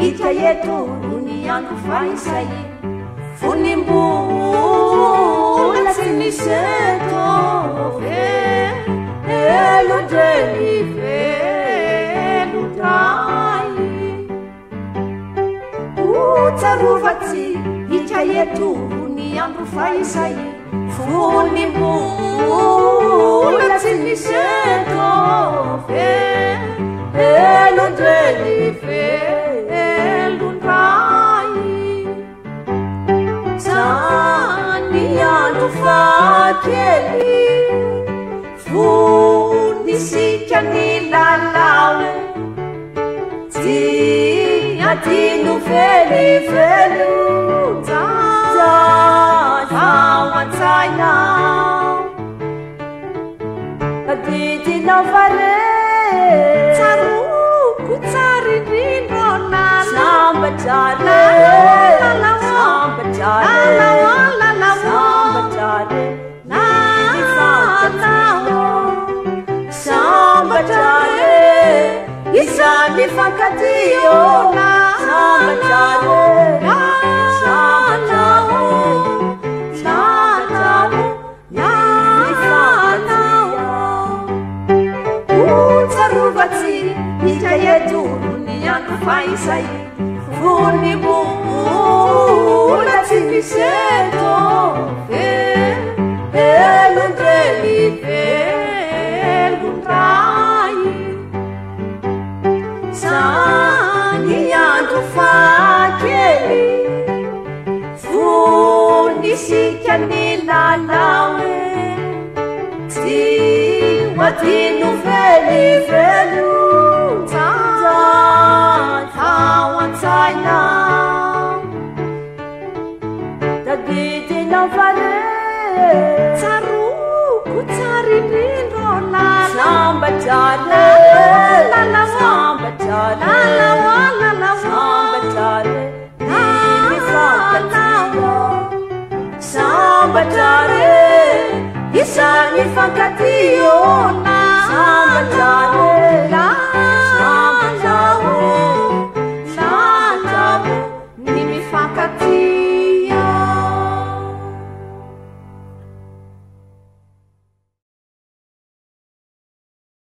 hikaetoo ny andro fahisay fonimbola syny miseko elorey felodray otsarofatsy hikaeto ny andro fahisay fonimbola syny miseko kely fonisikaamy lalaoe y atyno felyfelo atsaiao atitynaofare tarokotsaryinro nanambajay tisabifakatyo unzaruvai hita yetu luniandufaisai runibu la lawe ti watinu بتار سان الفنكتيو